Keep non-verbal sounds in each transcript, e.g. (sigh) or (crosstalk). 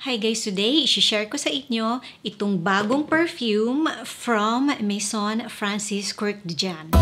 Hi guys, today i-share ko sa inyo itong bagong perfume from Maison Francis Kurkdjian.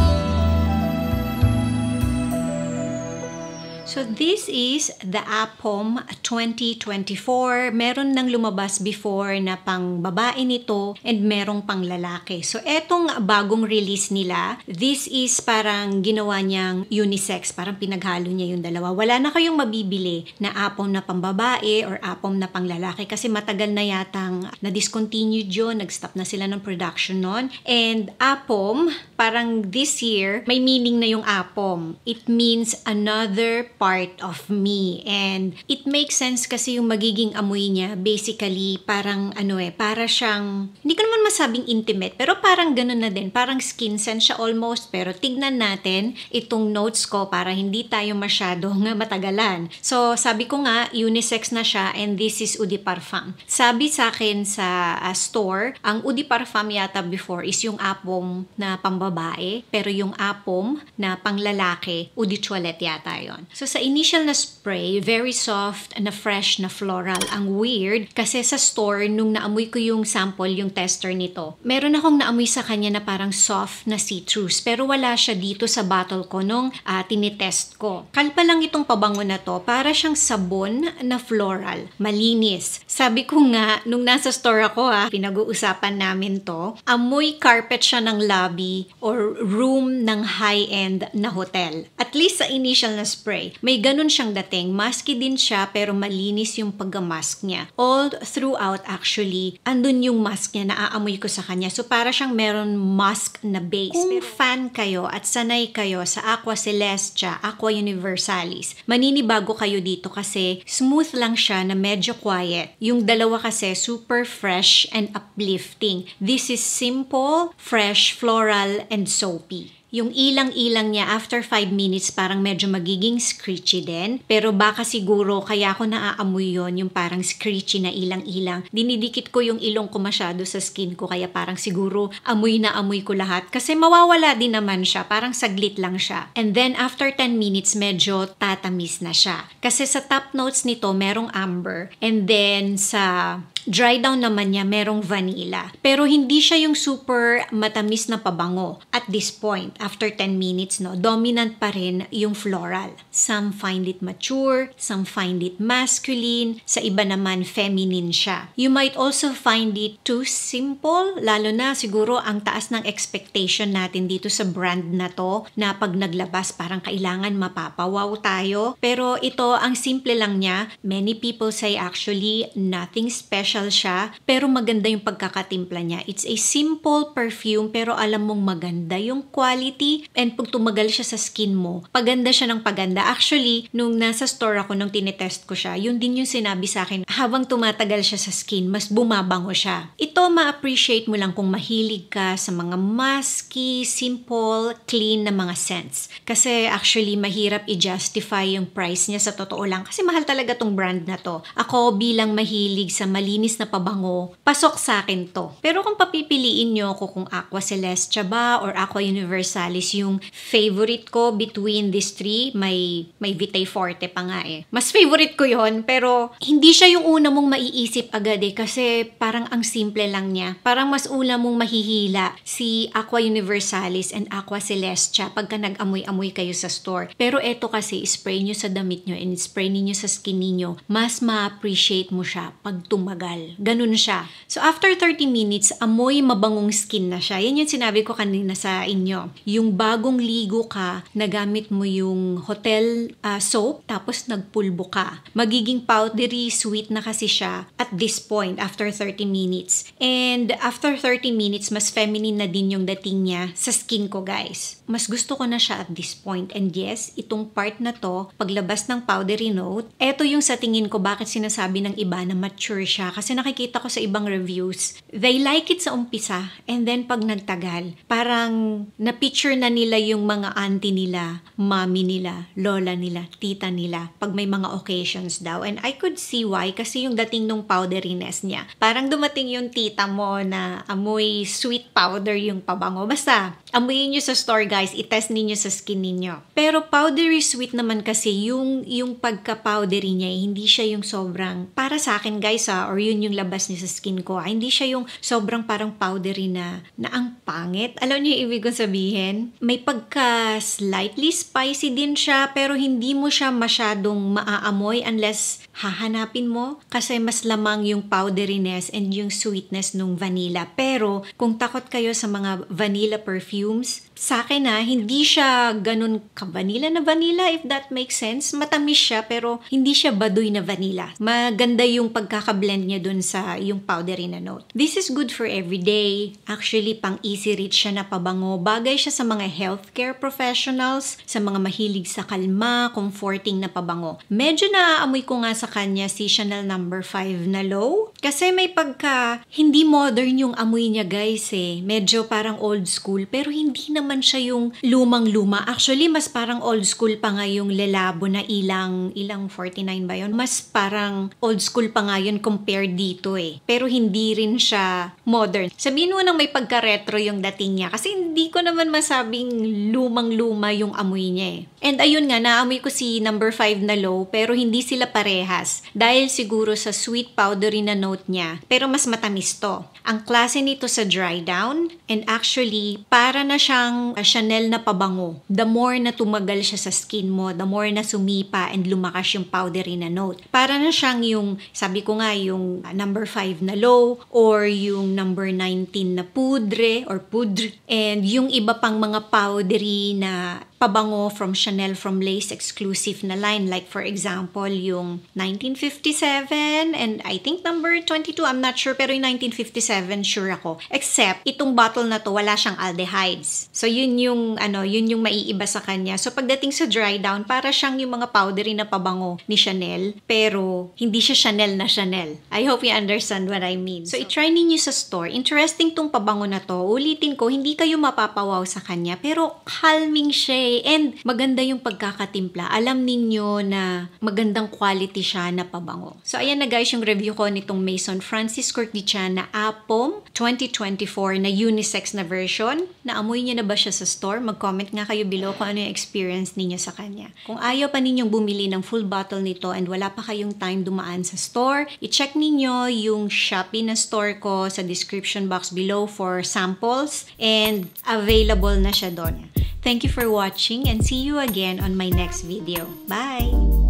So this is the Apom 2024. Meron nang lumabas before na pang babae nito and merong pang lalaki. So etong bagong release nila, this is parang ginawa niyang unisex, parang pinaghalo niya yung dalawa. Wala na kayong mabibili na Apom na pang babae or Apom na pang lalaki kasi matagal na yatang na-discontinued yun, nag-stop na sila ng production nun. And Apom, parang this year, may meaning na yung Apom. It means another part of me. And it makes sense kasi yung magiging amoy niya, basically, parang ano eh, para siyang, hindi ko naman masabing intimate, pero parang ganun na din. Parang skin scent siya almost. Pero tignan natin itong notes ko para hindi tayo masyadong (laughs) matagalan. So, sabi ko nga, unisex na siya and this is de Parfum. Sabi sa akin sa uh, store, ang de Parfum yata before is yung apom na pambabae, pero yung apom na panglalaki, de Toilette yata yon. So, sa initial na spray, very soft na fresh na floral. Ang weird kasi sa store, nung naamoy ko yung sample, yung tester nito, meron akong naamoy sa kanya na parang soft na citrus. Pero wala siya dito sa bottle ko nung uh, tinitest ko. Kalpa lang itong pabango na to, para siyang sabon na floral. Malinis. Sabi ko nga, nung nasa store ako ha, pinag-uusapan namin to, amoy carpet siya ng lobby or room ng high-end na hotel. At least sa initial na spray. May ganun siyang dating. Maski din siya pero malinis yung pagka-mask niya. All throughout actually, andun yung mask niya na aamoy ko sa kanya. So para siyang meron mask na base. Kung fan kayo at sanay kayo sa Aqua Celestia, Aqua Universalis, maninibago kayo dito kasi smooth lang siya na medyo quiet. Yung dalawa kasi super fresh and uplifting. This is simple, fresh, floral, and soapy. Yung ilang-ilang niya after 5 minutes parang medyo magiging screechy din. Pero baka siguro kaya ako naaamoy yon yung parang screechy na ilang-ilang. Dinidikit ko yung ilong ko masyado sa skin ko kaya parang siguro amoy na amoy ko lahat. Kasi mawawala din naman siya. Parang saglit lang siya. And then after 10 minutes medyo tatamis na siya. Kasi sa top notes nito merong amber. And then sa dry down naman niya merong vanilla. Pero hindi siya yung super matamis na pabango at this point after 10 minutes, no, dominant pa rin yung floral. Some find it mature, some find it masculine, sa iba naman feminine siya. You might also find it too simple, lalo na siguro ang taas ng expectation natin dito sa brand na to, na pag naglabas parang kailangan mapapawaw tayo. Pero ito, ang simple lang niya. Many people say actually nothing special special siya, pero maganda yung pagkakatimpla niya. It's a simple perfume, pero alam mong maganda yung quality and pag tumagal siya sa skin mo, paganda siya ng paganda. Actually, nung nasa store ako, nung tinetest ko siya, yun din yung sinabi sa akin, habang tumatagal siya sa skin, mas bumabango siya. Ito, ma-appreciate mo lang kung mahilig ka sa mga musky, simple, clean na mga scents. Kasi actually, mahirap i-justify yung price niya sa totoo lang. Kasi mahal talaga tong brand na to. Ako bilang mahilig sa malinis malinis na pabango, pasok sa akin to. Pero kung papipiliin nyo ako kung Aqua Celestia ba or Aqua Universalis yung favorite ko between these three, may, may Vitae Forte pa nga eh. Mas favorite ko yon pero hindi siya yung una mong maiisip agad eh kasi parang ang simple lang niya. Parang mas una mong mahihila si Aqua Universalis and Aqua Celestia pagka nag-amoy-amoy kayo sa store. Pero eto kasi, spray nyo sa damit nyo and spray niyo sa skin niyo mas ma-appreciate mo siya pag tumagal matagal. Ganun siya. So after 30 minutes, amoy mabangong skin na siya. Yan yung sinabi ko kanina sa inyo. Yung bagong ligo ka, nagamit mo yung hotel uh, soap, tapos nagpulbo ka. Magiging powdery sweet na kasi siya at this point after 30 minutes. And after 30 minutes, mas feminine na din yung dating niya sa skin ko guys. Mas gusto ko na siya at this point. And yes, itong part na to, paglabas ng powdery note, eto yung sa tingin ko bakit sinasabi ng iba na mature siya kasi nakikita ko sa ibang reviews, they like it sa umpisa and then pag nagtagal, parang na na-picture na nila yung mga auntie nila, mommy nila, lola nila, tita nila, pag may mga occasions daw. And I could see why, kasi yung dating nung powderiness niya. Parang dumating yung tita mo na amoy sweet powder yung pabango. Basta, amuyin nyo sa store guys, itest ninyo sa skin ninyo. Pero powdery sweet naman kasi yung, yung pagka-powdery niya, eh, hindi siya yung sobrang, para sa akin guys ha, or yun yung labas niya sa skin ko, ha, hindi siya yung sobrang parang powdery na, na ang pangit. Alam niyo yung ibig kong sabihin? May pagka slightly spicy din siya, pero hindi mo siya masyadong maaamoy unless hahanapin mo kasi mas lamang yung powderiness and yung sweetness nung vanilla. Pero kung takot kayo sa mga vanilla perfumes, sa akin na hindi siya ganun ka-vanilla na vanilla if that makes sense. Matamis siya pero hindi siya baduy na vanilla. Maganda yung pagkakablend niya dun sa yung powdery na note. This is good for everyday. Actually, pang easy reach siya na pabango. Bagay siya sa mga healthcare professionals, sa mga mahilig sa kalma, comforting na pabango. Medyo naaamoy ko nga sa kanya si Chanel number no. 5 na low. Kasi may pagka hindi modern yung amoy niya guys eh. Medyo parang old school pero hindi naman siya yung lumang-luma. Actually, mas parang old school pa nga yung lelabo na ilang, ilang 49 ba yun? Mas parang old school pa nga yun compared dito eh. Pero hindi rin siya modern. Sabihin mo nang may pagka-retro yung dating niya kasi hindi ko naman masabing lumang-luma yung amoy niya eh. And ayun nga, naamoy ko si number 5 na low pero hindi sila parehas dahil siguro sa sweet powdery na note niya pero mas matamis to. Ang klase nito sa dry down and actually para na siyang uh, Chanel na pabango, the more na tumagal siya sa skin mo, the more na sumipa and lumakas yung powdery na note. Para na siyang yung, sabi ko nga, yung uh, number 5 na low or yung number 19 na pudre or pudre and yung iba pang mga powdery na pabango from Chanel from Lace exclusive na line. Like for example, yung 1957 and I think number 22, I'm not sure pero yung 1957 sure ako. Except itong bottle na to wala siyang aldehydes. So yun yung ano, yun yung maiiba sa kanya. So pagdating sa dry down, para siyang yung mga powdery na pabango ni Chanel pero hindi siya Chanel na Chanel. I hope you understand what I mean. So, so i-try ninyo sa store. Interesting tong pabango na to. Ulitin ko, hindi kayo mapapawaw sa kanya pero calming siya eh. And maganda yung pagkakatimpla. Alam ninyo na magandang quality siya na pabango. So ayan na guys yung review ko nitong Mason Francis Kurkdichan na Apom 2024 na unisex na version. Naamoy niya na ba siya sa store? Mag-comment nga kayo below kung ano yung experience ninyo sa kanya. Kung ayaw pa ninyong bumili ng full bottle nito and wala pa kayong time dumaan sa store, i-check ninyo yung Shopee na store ko sa description box below for samples and available na siya doon. Thank you for watching and see you again on my next video. Bye!